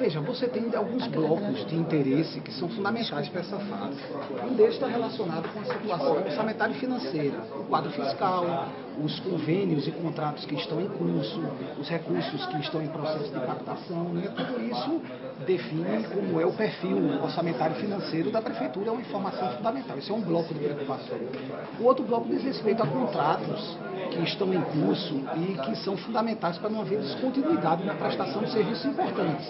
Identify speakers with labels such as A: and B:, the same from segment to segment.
A: Veja, você tem alguns blocos de interesse que são fundamentais para essa fase. Um deles está relacionado com a situação orçamentária e financeira, o quadro fiscal, os convênios e contratos que estão em curso, os recursos que estão em processo de captação, né? tudo isso define como é o perfil orçamentário financeiro da prefeitura, é uma informação fundamental. Esse é um bloco de preocupação. O outro bloco diz respeito a contratos que estão em curso e que são fundamentais para não haver descontinuidade na prestação de serviços importantes.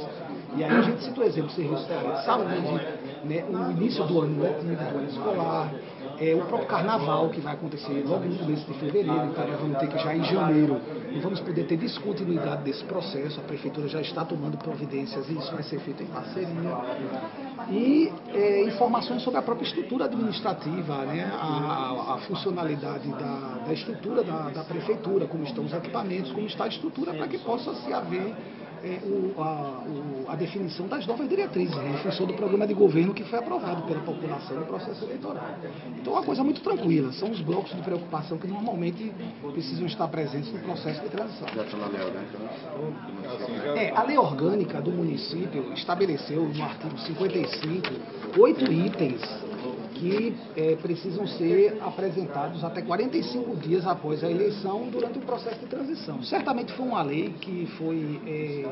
A: E aí a gente cita o exemplo do serviço de saúde, né, o início do ano letivo, do ano escolar, é, o próprio carnaval que vai acontecer logo no começo de fevereiro, então nós vamos ter que já em janeiro não vamos poder ter descontinuidade desse processo, a prefeitura já está tomando providências e isso vai ser feito em parceria. E é, informações sobre a própria estrutura administrativa, né, a, a funcionalidade da, da estrutura da, da prefeitura, como estão os equipamentos, como está a estrutura para que possa se haver é, o, a, o, a, definição das novas diretrizes, né, em função do programa de governo que foi aprovado pela população no processo eleitoral. Então é uma coisa muito tranquila, são os blocos de preocupação que normalmente precisam estar presentes no processo de transição. É, a lei orgânica do município estabeleceu no artigo 55 oito itens que é, precisam ser apresentados até 45 dias após a eleição durante o processo de transição. Certamente foi uma lei que foi é,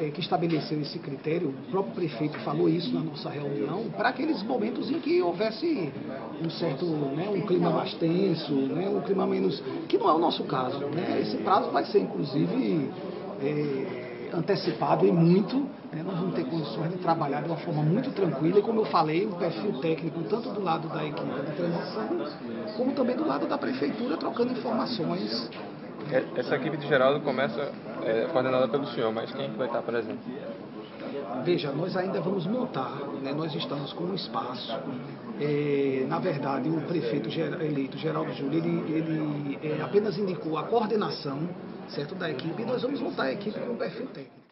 A: é que estabeleceu esse critério, o próprio prefeito falou isso na nossa reunião, para aqueles momentos em que houvesse um certo, né, um clima mais tenso, né, um clima menos, que não é o nosso caso. Né? Esse prazo vai ser, inclusive, antecipado e muito, né, nós vamos ter condições de trabalhar de uma forma muito tranquila e, como eu falei, o perfil técnico, tanto do lado da equipe de transição, como também do lado da prefeitura, trocando informações.
B: É, essa equipe de Geraldo começa é, coordenada pelo senhor, mas quem vai estar presente?
A: Veja, nós ainda vamos montar, né, nós estamos com um espaço. É, na verdade, o prefeito eleito, Geraldo Júlio, ele, ele é, apenas indicou a coordenação certo, da equipe e nós vamos montar a equipe com perfil técnico.